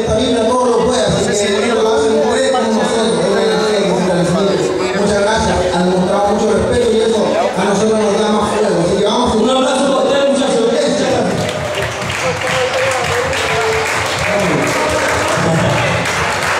esta Biblia